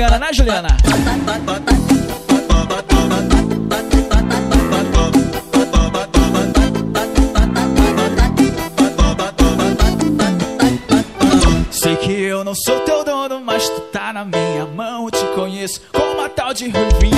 Juliana, né, Juliana? Sei que eu não sou teu dono, mas tu tá na minha mão, te conheço como a tal de Ruivinha.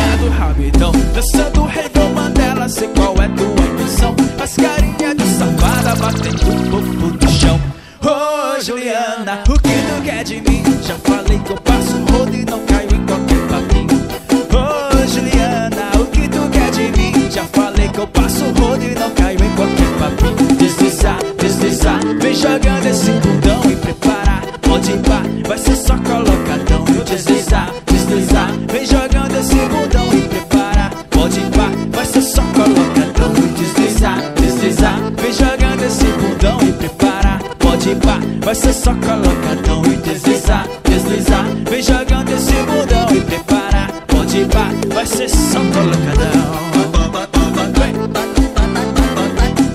Só coloca e deslizar, deslizar Vem jogando esse bundão e preparar. Pode ir vai ser só colocadão. Vem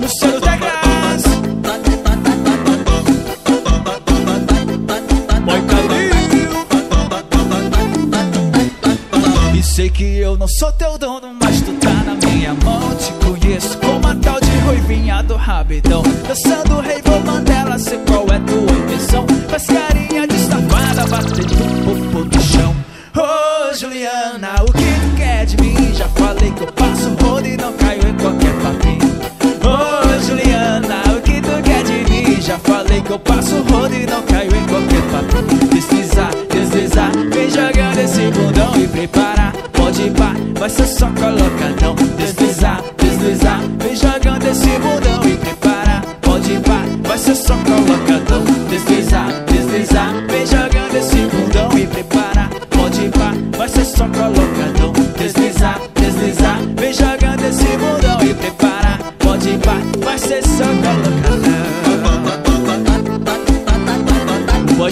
Luciano Teclas Oi E sei que eu não sou teu dono Mas tu tá na minha mão. Te conheço como a tal de ruivinha do rabidão. Dançando o rei, vou mandar ela ser televisão Faz carinha de safada batendo o popô no chão. Ô oh, Juliana, o que tu quer de mim? Já falei que eu passo rodo e não caio em qualquer papinho. Ô oh, Juliana, o que tu quer de mim? Já falei que eu passo rodo e não caio em qualquer papinho. Deslizar, deslizar, vem jogando esse bundão e preparar. Pode ir vai mas só coloca não.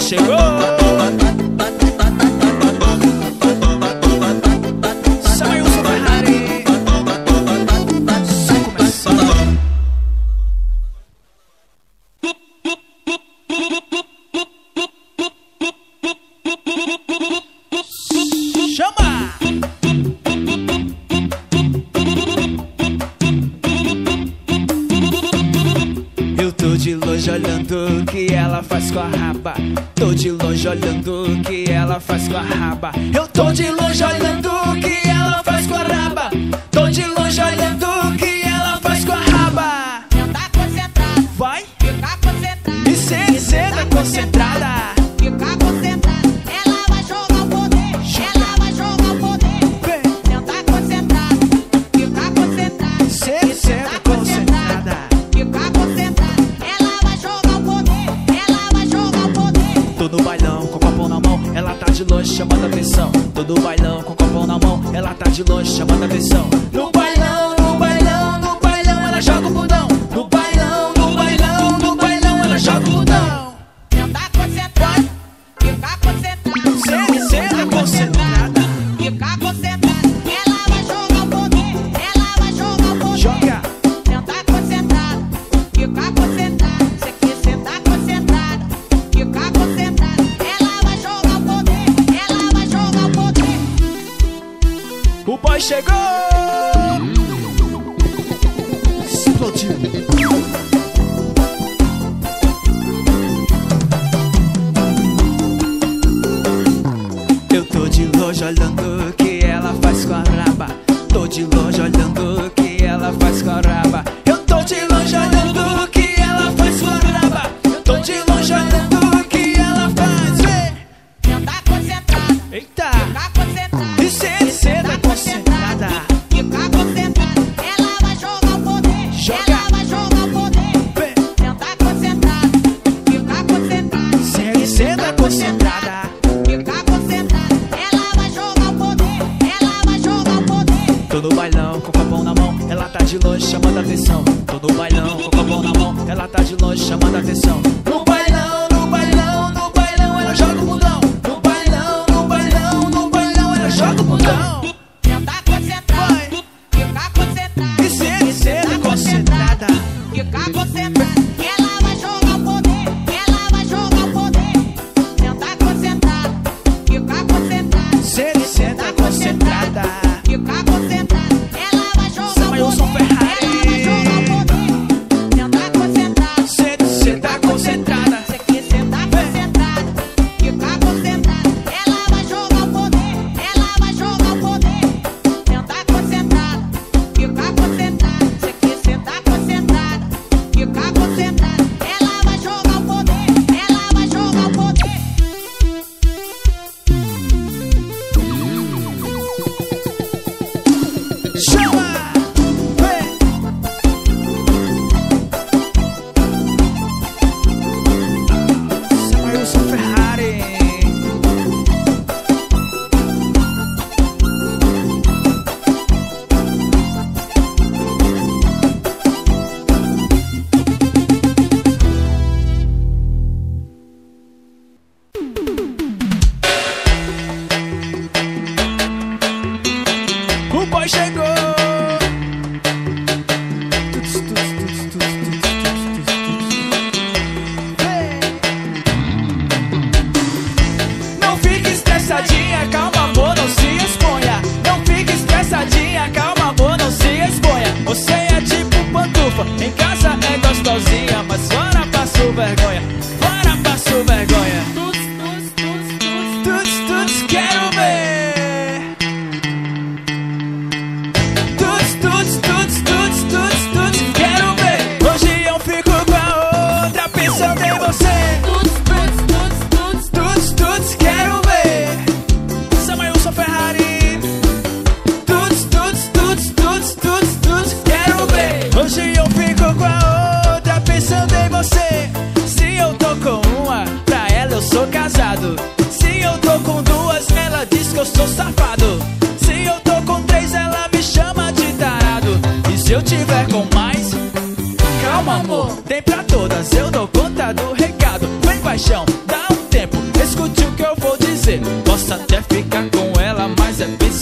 chegou. fica é concentrada. Fica concentrada. Ela vai jogar o poder. Ela vai jogar o poder. Senta concentrada. Fica concentrada. Cê senta concentrada. Fica concentrada. Ela vai jogar o poder. Ela vai jogar o poder. Todo bailão com o copo na mão. Ela tá de longe chamando atenção. Todo bailão com o copo na mão. Ela tá de longe chamando atenção. Chegou!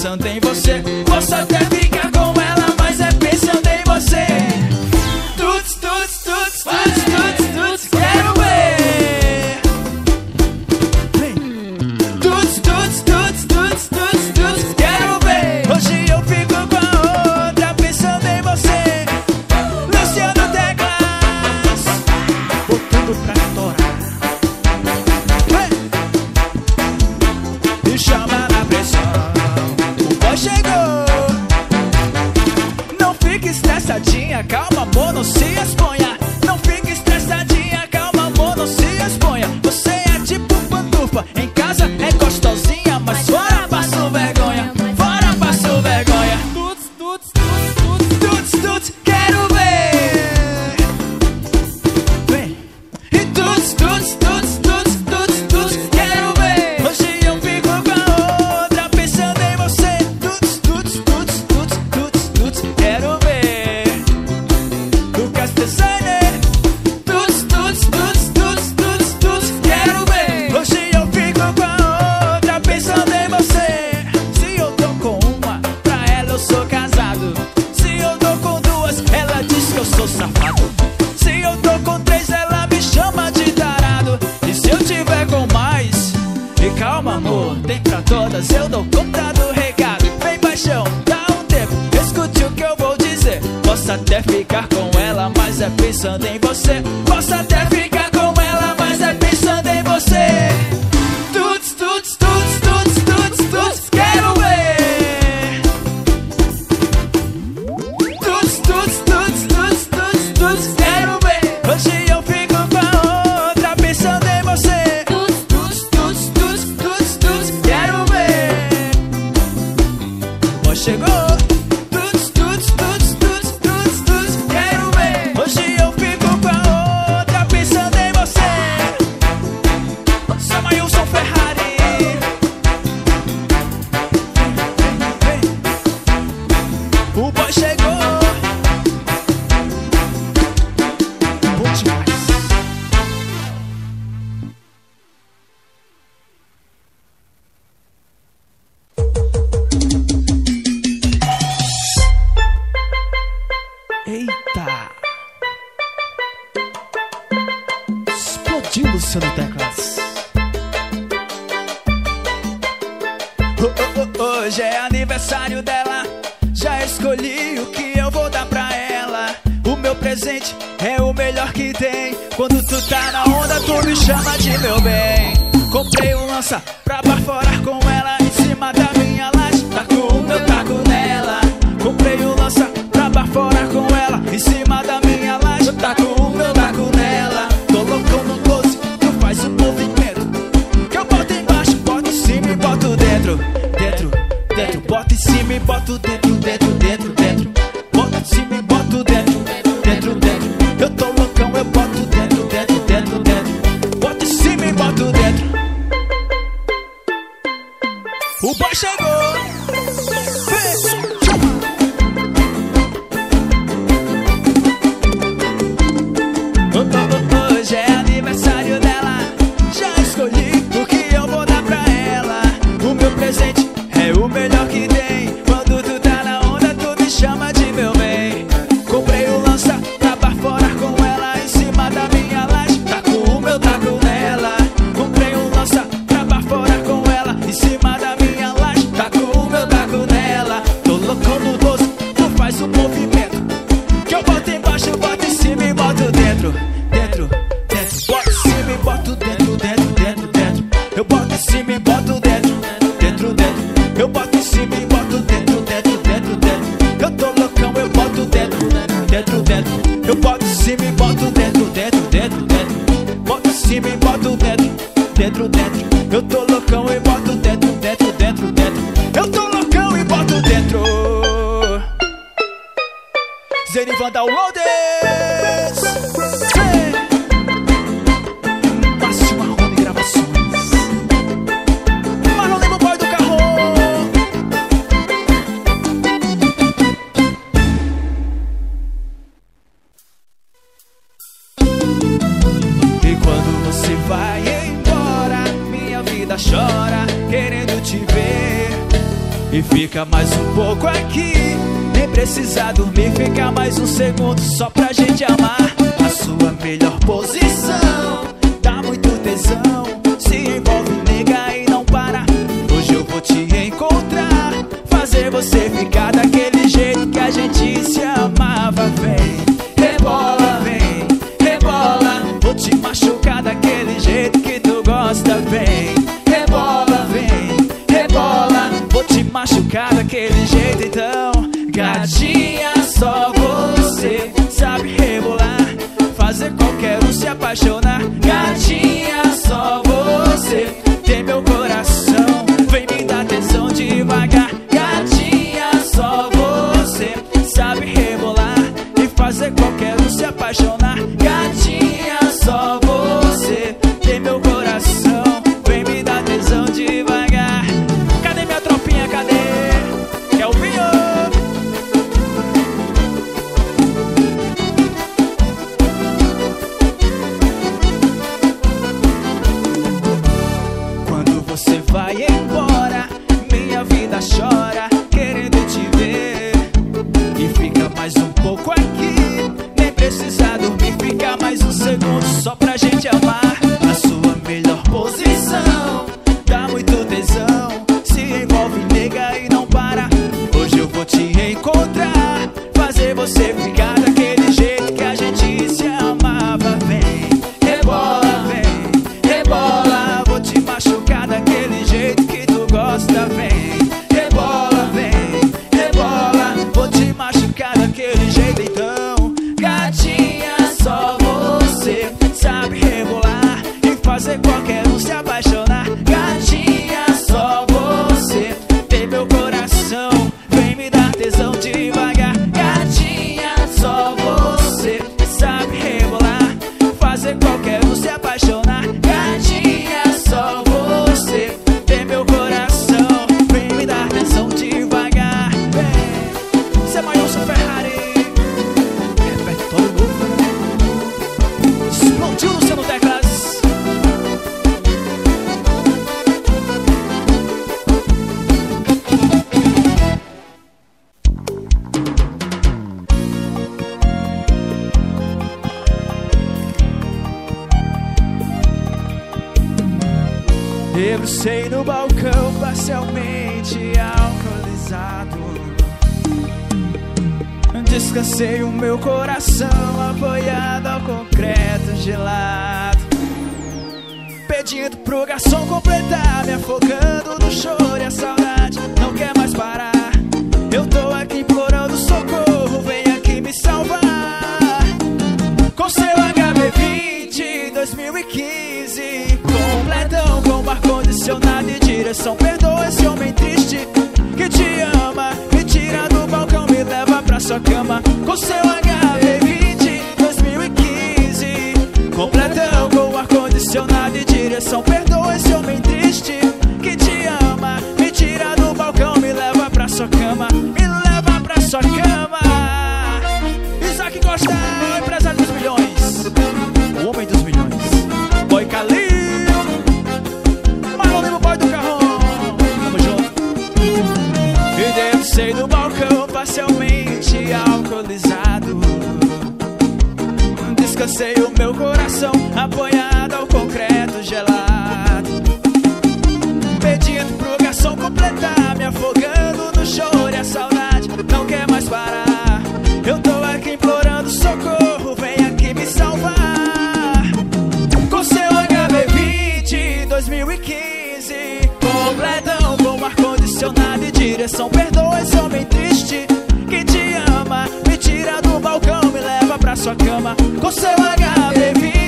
Pensando em você. Posso até amor, tem pra todas, eu dou conta do recado. Vem, paixão, dá um tempo, escute o que eu vou dizer. Posso até ficar com ela, mas é pensando em você. Posso até ficar. graça cima e bota o dedo dentro, dentro. Eu tô loucão e boto dentro, dentro, dentro, dentro. Eu tô loucão e boto dentro. Zenivan Downloader! só pra gente amar. A sua melhor posição. 说那感情。No balcão parcialmente alcoolizado. Descansei o meu coração apoiado ao concreto gelado. Pedindo pro garçom completar, me afogando no choro e a saudade não quer mais parar. Eu tô aqui implorando socorro, vem aqui me salvar. Com seu HB20 2015 Completão com ar-condicionado e direção. Perdoa esse homem triste que te ama Me tira do balcão, me leva pra sua cama. Com seu HB20 2015 Completão com ar-condicionado e direção. Perdoa parcialmente alcoolizado. Descansei o meu coração apoiado ao concreto gelado. Pedindo pro garçom completar, me afogando no choro e a saudade não quer mais parar. Eu tô aqui implorando socorro, vem aqui me salvar. Com seu HB20 2015, completão com ar-condicionado e direção. Perdoa esse homem sua cama com seu HB